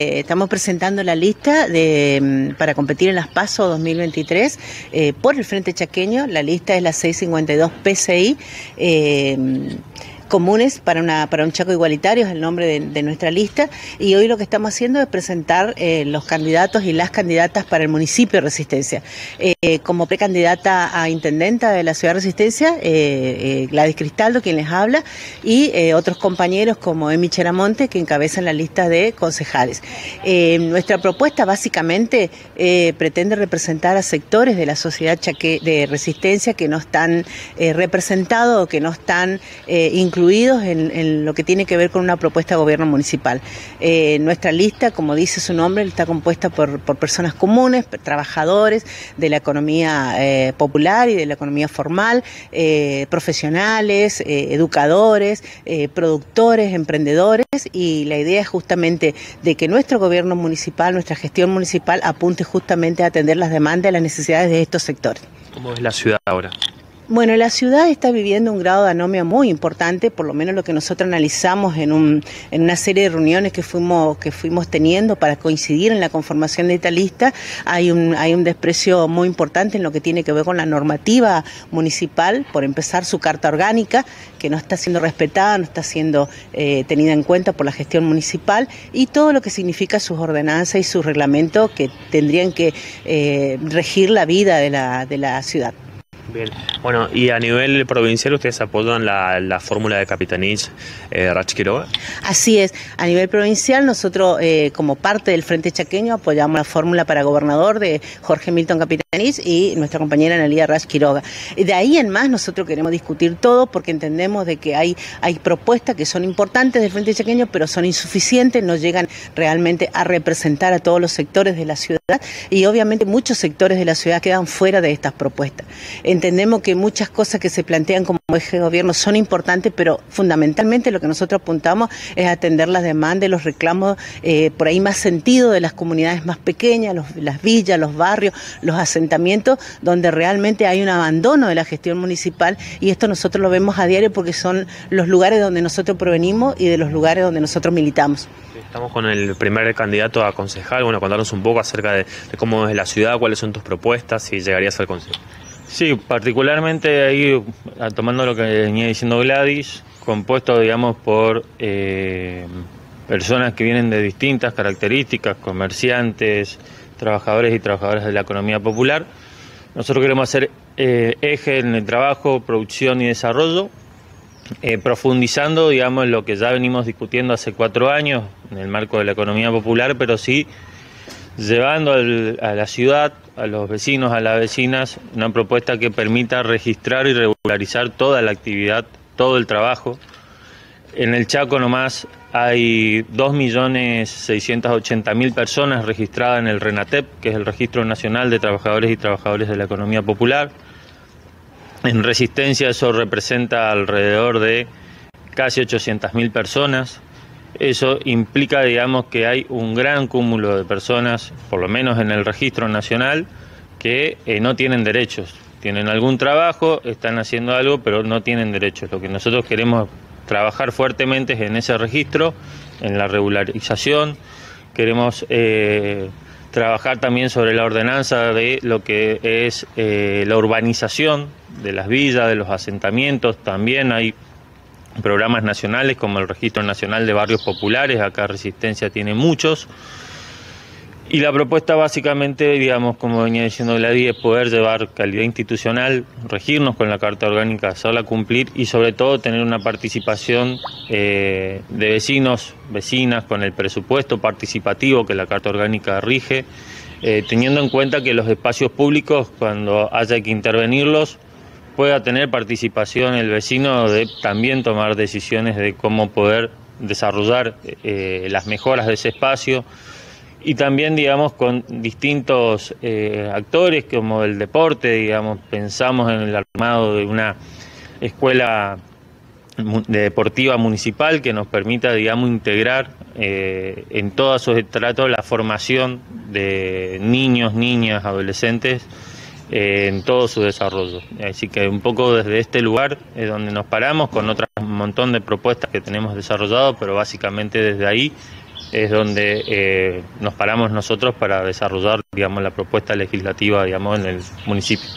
estamos presentando la lista de, mm, para competir en las PASO 2023 eh, por el Frente Chaqueño. La lista es la 652 PCI. Eh, comunes para, una, para un Chaco igualitario, es el nombre de, nuestra lista, y hoy lo que estamos haciendo es presentar eh, los candidatos y las candidatas para el municipio de Resistencia. Eh, como precandidata a intendenta de la ciudad de Resistencia, eh, Gladys Cristaldo, quien les habla, y otros compañeros como Emi Cheramonte, que encabezan la lista de concejales. nuestra propuesta básicamente pretende representar a sectores de la sociedad de Resistencia que no están representados o que no están incluidos incluidos en, lo que tiene que ver con una propuesta de gobierno municipal. Eh, nuestra lista, como dice su nombre, está compuesta por, personas comunes, trabajadores de la economía eh, popular y de la economía formal, eh, profesionales, educadores, productores, emprendedores y la idea es justamente de que nuestro gobierno municipal, nuestra gestión municipal apunte justamente a atender las demandas y las necesidades de estos sectores. ¿Cómo es la ciudad ahora? Bueno, la ciudad está viviendo un grado de anomia muy importante, por lo menos lo que nosotros analizamos en, un, en una serie de reuniones que fuimos, que fuimos teniendo para coincidir en la conformación de esta lista. Hay un, desprecio muy importante en lo que tiene que ver con la normativa municipal, por empezar su carta orgánica, que no está siendo respetada, no está siendo eh, tenida en cuenta por la gestión municipal, y todo lo que significa sus ordenanzas y sus reglamentos que tendrían que eh, regir la vida de la ciudad. Bien, bueno, y a nivel provincial ustedes apoyan la, la fórmula de Capitanich eh. Así es, a nivel provincial nosotros eh, como parte del Frente Chaqueño apoyamos la fórmula para gobernador de Jorge Milton Capitanich y nuestra compañera Analia Rach Quiroga. De ahí en más nosotros queremos discutir todo porque entendemos de que hay, hay propuestas que son importantes del Frente Chaqueño pero son insuficientes, no llegan realmente a representar a todos los sectores de la ciudad y obviamente muchos sectores de la ciudad quedan fuera de estas propuestas entendemos que muchas cosas que se plantean como eje de gobierno son importantes, pero fundamentalmente lo que nosotros apuntamos es atender las demandas, los reclamos eh, por ahí más sentido de las comunidades más pequeñas, las villas, los barrios, los asentamientos, donde realmente hay un abandono de la gestión municipal y esto nosotros lo vemos a diario porque son los lugares donde nosotros provenimos y de los lugares donde nosotros militamos. Estamos con el primer candidato a concejal, bueno, contarnos un poco acerca de, de cómo es la ciudad, cuáles son tus propuestas y llegarías al consejo. Sí, particularmente ahí, tomando lo que venía diciendo Gladys, compuesto, digamos, por eh, personas que vienen de distintas características, comerciantes, trabajadores y trabajadoras de la economía popular. Nosotros queremos hacer eh, eje en el trabajo, producción y desarrollo, eh, profundizando, digamos, lo que ya venimos discutiendo hace cuatro años en el marco de la economía popular, pero sí llevando a la ciudad, a los vecinos, a las vecinas, una propuesta que permita registrar y regularizar toda la actividad, todo el trabajo. En el Chaco nomás hay 2.680.000 personas registradas en el RENATEP, que es el Registro Nacional de Trabajadores y Trabajadores de la Economía Popular. En Resistencia eso representa alrededor de casi 800.000 personas. Eso implica, digamos, que hay un gran cúmulo de personas, por lo menos en el registro nacional, que eh, no tienen derechos. Tienen algún trabajo, están haciendo algo, pero no tienen derechos. Lo que nosotros queremos trabajar fuertemente en ese registro, en la regularización. Queremos eh, trabajar también sobre la ordenanza de lo que es eh, la urbanización de las villas, de los asentamientos. También hay programas nacionales como el Registro Nacional de Barrios Populares, acá Resistencia tiene muchos. Y la propuesta básicamente, digamos, como venía diciendo Gladys, es poder llevar calidad institucional, regirnos con la Carta Orgánica, hacerla cumplir y sobre todo tener una participación eh, de vecinos, vecinas, con el presupuesto participativo que la Carta Orgánica rige, eh, teniendo en cuenta que los espacios públicos, cuando haya que intervenirlos, pueda tener participación el vecino de también tomar decisiones de cómo poder desarrollar eh, las mejoras de ese espacio y también digamos con distintos eh, actores como el deporte digamos pensamos en el armado de una escuela deportiva municipal que nos permita digamos integrar eh, en todos sus estratos la formación de niños niñas adolescentes en todo su desarrollo. Así que un poco desde este lugar es donde nos paramos con un montón de propuestas que tenemos desarrollado, pero básicamente desde ahí es donde eh, nos paramos nosotros para desarrollar digamos, la propuesta legislativa digamos, en el municipio.